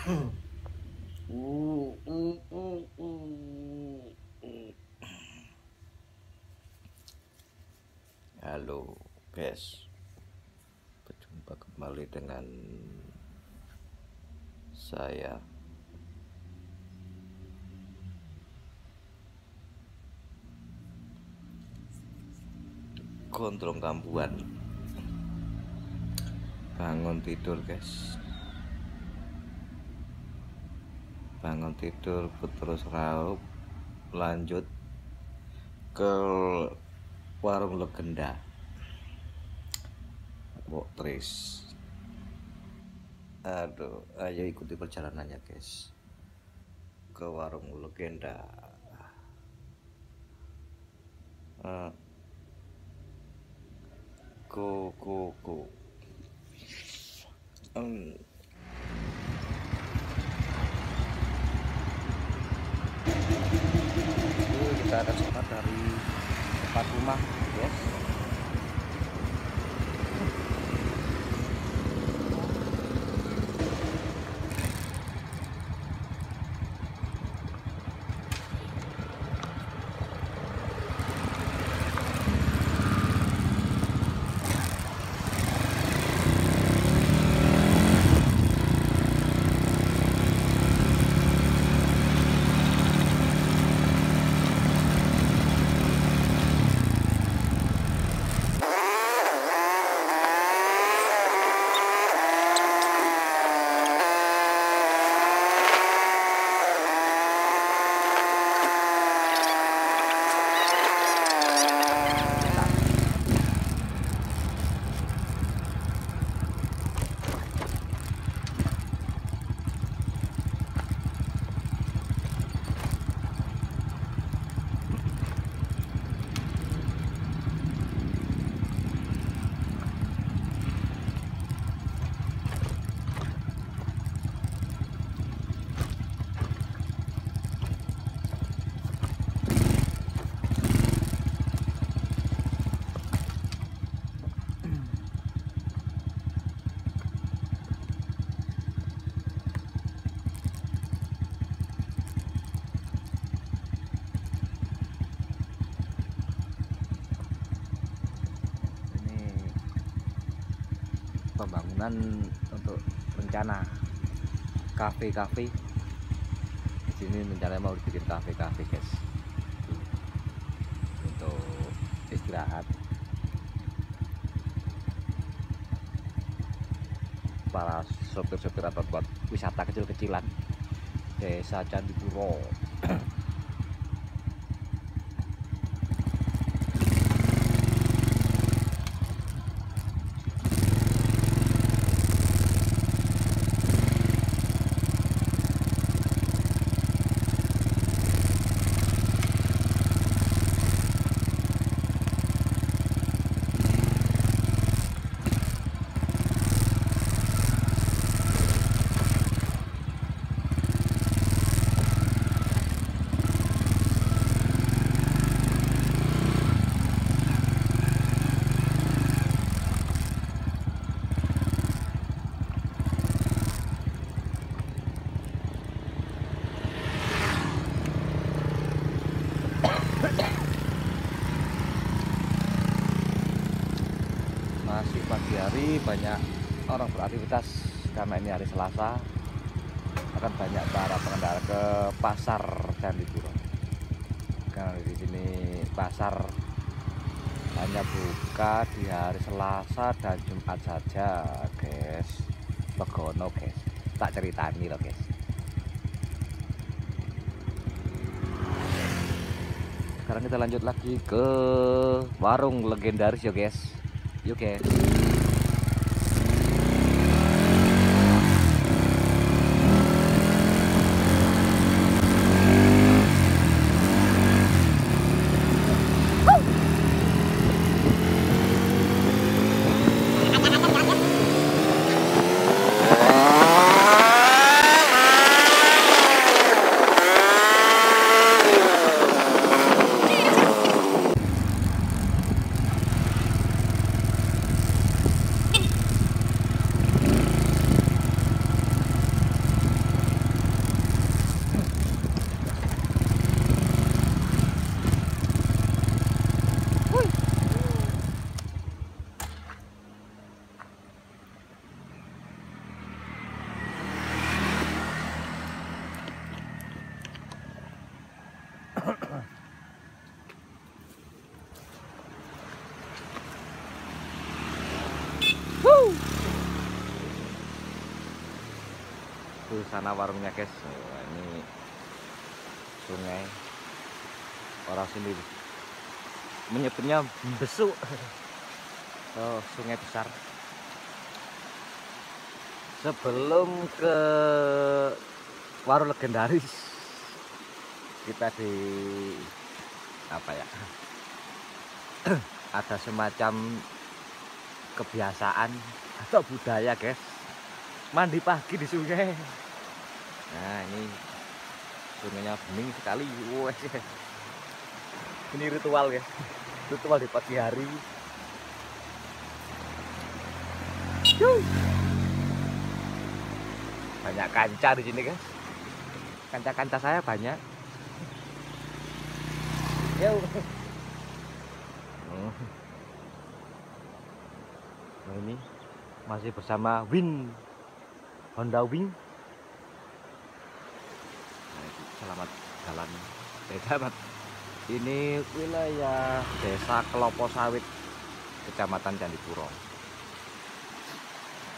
Halo guys. Berjumpa kembali dengan Saya. Gondrong kambuan Bangun tidur guys bangun tidur terus raup lanjut ke warung legenda. Mbok Tris. Aduh ayo ikuti perjalanannya guys. Ke warung legenda. Ku ku ku. Um, kita akan start dari tempat rumah guys ini pembangunan untuk rencana kafe-kafe. Di sini rencananya mau dibikin kafe-kafe guys. Untuk istirahat. Para sopir-sopir atau buat wisata kecil-kecilan. Desa Candipuro masih pagi hari banyak orang beraktivitas. Karena ini hari Selasa akan banyak para pengendara ke pasar Candipuro karena di sini pasar hanya buka di hari Selasa dan Jumat saja guys. Begono guys. Tak ceritani loh guys. Sekarang kita lanjut lagi ke warung legendaris ya guys. Yuk guys sana warungnya guys. Ini sungai orang sini menyebutnya besuk. Oh sungai besar. Sebelum ke warung legendaris kita di apa ya ada semacam kebiasaan atau budaya guys. Mandi pagi di sungai nah ini sungainya bening sekali. Wah, ini ritual guys ritual di pagi hari. Banyak kanca di sini guys. Kanca-kanca saya banyak. Yo. Oh. Nah ini masih bersama Win Honda Wing. Selamat jalan. Eh. Ini wilayah Desa Kelopo Sawit, Kecamatan Candipuro.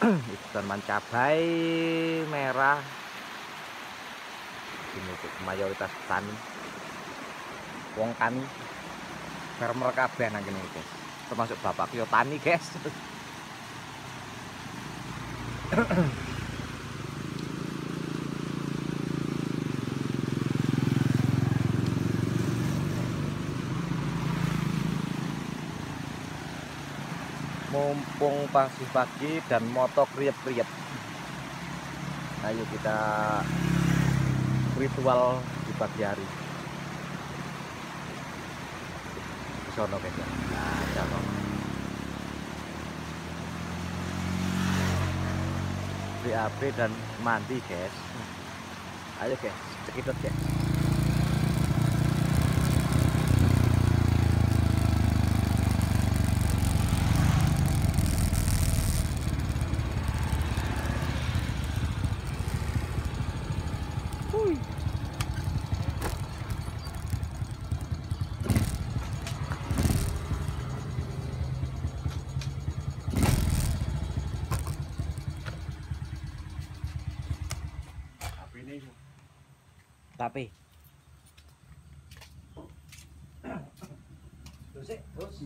Itu tanaman cabai merah. Ini mayoritas tani wong tani farmer kabeh nang kene guys termasuk bapak yo tani guys mumpung pagi-pagi dan moto kriep-kriep ayo kita ritual di pagi hari. Sono ya nah BAB dan mandi guys. Ayo guys. Cekidot guys Tapi. Terus terus.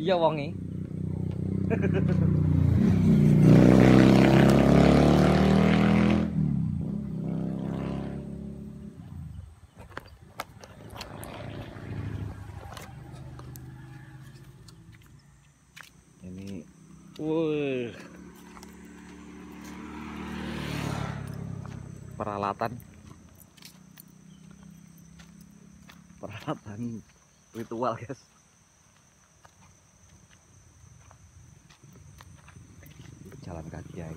Iya wongi. Ini wuh. Peralatan peralatan ritual guys jalan kaki ya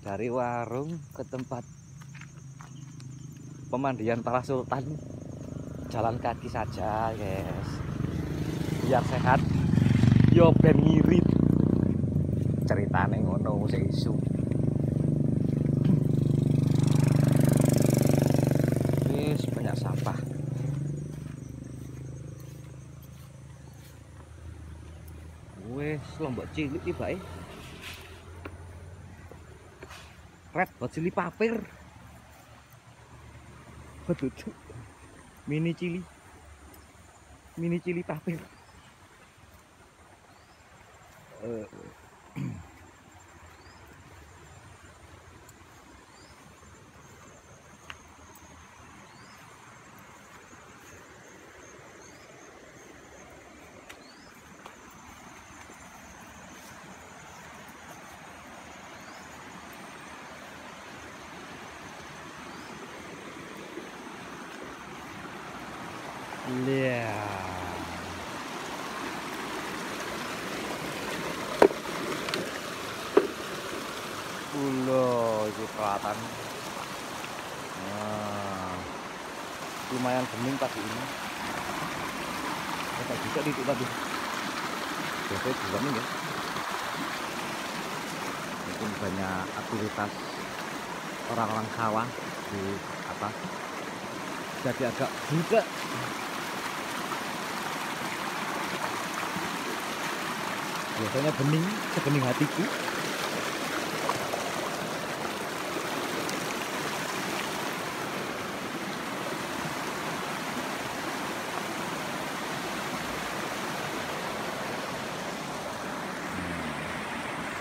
dari warung ke tempat pemandian para sultan jalan kaki saja guys. Biar sehat. Yo ben ngirit. Ceritane ngono sing wes lombok cilik iki bae red buat cili papir. Waduh, mini cili. Mini cili papir. Eh, lihat Ulo, itu kelihatan. Nah, lumayan bening pagi ini. Kita juga di tadi. Biasanya juga ya. Mungkin banyak aktivitas orang-orang sawah di atas jadi agak buka biasanya bening sebening hatiku.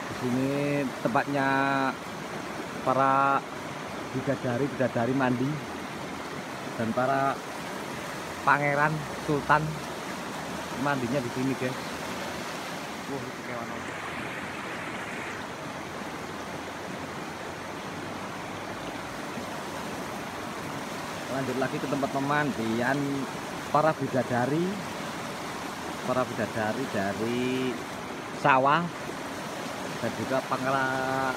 Di sini tempatnya para bidadari bidadari mandi dan para pangeran sultan. Mandinya di sini guys wah lanjut lagi ke tempat pemandian. Para bidadari para bidadari dari sawah dan juga pangeran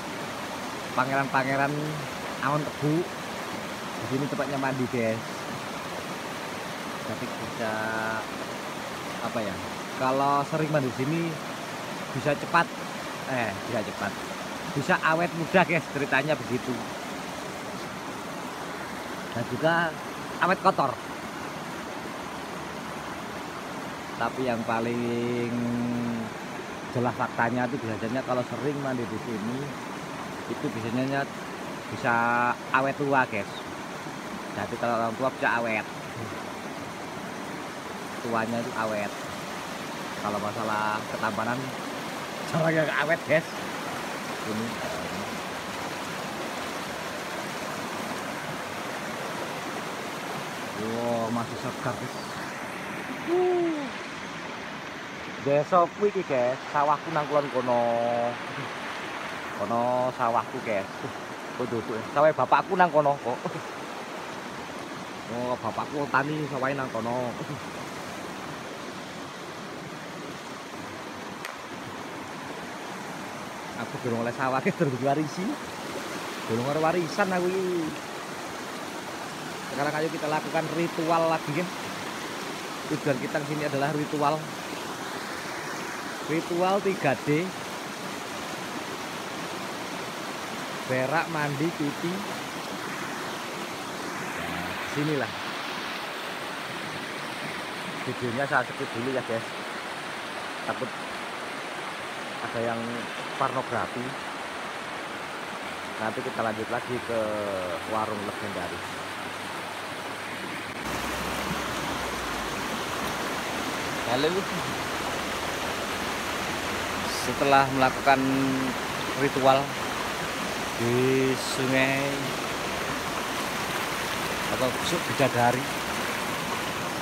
pangeran-pangeran awan tebu. Di sini tempatnya mandi guys. Jadi bisa apa ya kalau sering mandi di sini bisa cepat. Eh bisa cepat. Bisa awet muda guys ceritanya begitu. Dan juga awet kotor. Tapi yang paling jelas faktanya itu biasanya kalau sering mandi di sini itu biasanya bisa awet tua guys. Jadi kalau orang tua bisa awet. Tuanya itu awet. Kalau masalah ketampanan yang awet guys ini wow masih segar guys Besok iki, guys, sawahku nang kulon kono. Kono sawahku, guys. Kok duduk. Sawah bapakku nang kono kok. Oh, bapakku tani sawah nang kono. Aku durung oleh sawah guys, durung warisi. Oleh warisan aku iki. Sekarang ayo kita lakukan ritual lagi, guys. Tujuan kita ke sini adalah ritual ritual 3D berak mandi cuci nah, sinilah videonya saya skip dulu ya guys takut ada yang pornografi. Nanti kita lanjut lagi ke warung legendaris. Halo. Setelah melakukan ritual di sungai atau busuk bidadari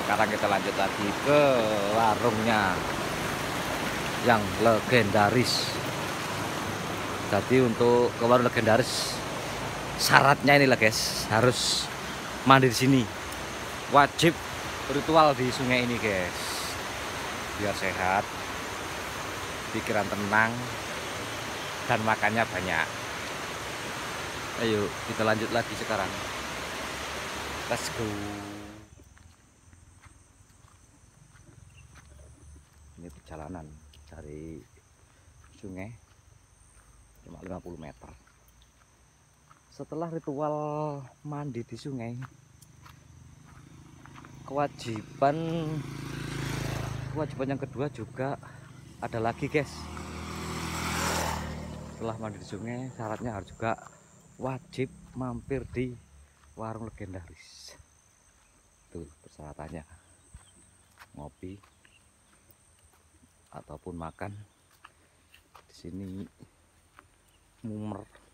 sekarang kita lanjut lagi ke warungnya yang legendaris. Jadi untuk ke warung legendaris syaratnya inilah guys. Harus mandi di sini. Wajib ritual di sungai ini guys. Biar sehat pikiran tenang dan makannya banyak. Ayo kita lanjut lagi sekarang. Let's go. Ini perjalanan dari sungai cuma 50 meter. Setelah ritual mandi di sungai kewajiban kewajiban yang kedua juga ada lagi guys. Setelah mandi di sungai syaratnya harus juga wajib mampir di warung legendaris. Tuh persyaratannya. Ngopi ataupun makan. Di sini mumer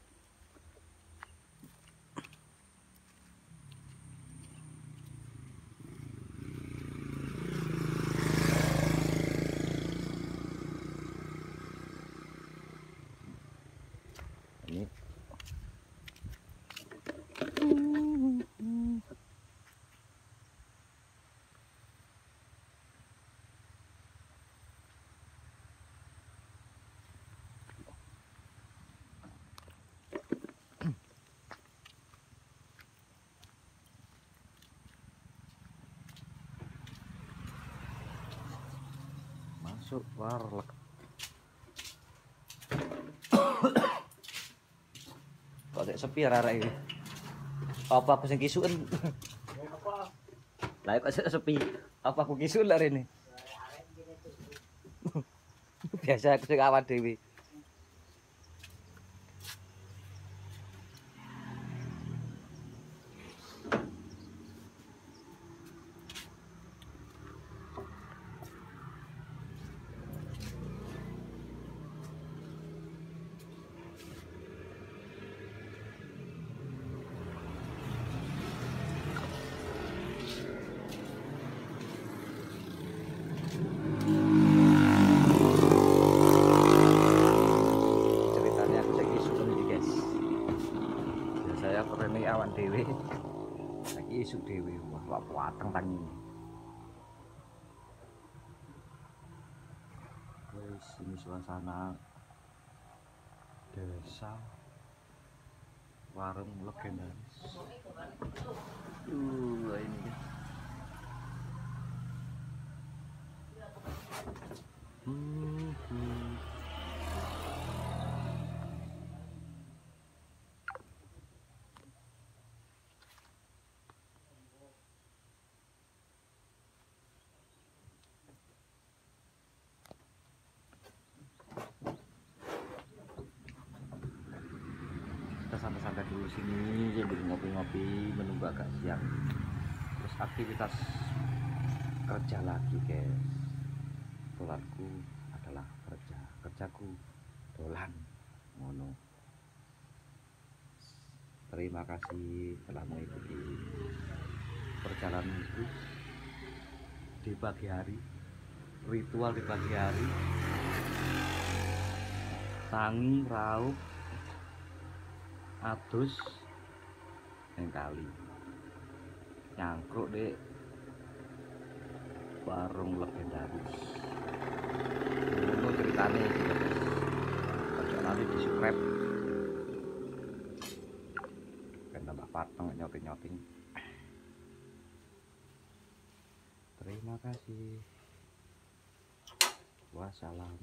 masuk warlek kok sik sepi arek iki apa aku sing kisuken? Lah kok sepi? Apa aku kisuken lah rene biasa aku sing awak dhewe awan dhewe saiki isu dhewe wah wah kuateng tangi guys ini suasana desa. Warung legendaris. Uh ini. Hmm, hmm. kita santai-santai dulu sini sambil ngopi-ngopi menunggu agak siang. Terus aktivitas kerja lagi guys. Dolanku adalah kerja. Kerjaku dolan ngono. Terima kasih telah mengikuti perjalanan itu di pagi hari. Ritual di pagi hari. Tangi raup adus yang kali. Nyangkruk dek warung legendaris. Ini ceritanya ojo nanti di subscribe. Kan tambah pateng nyoting nyoting terima kasih. Wassalam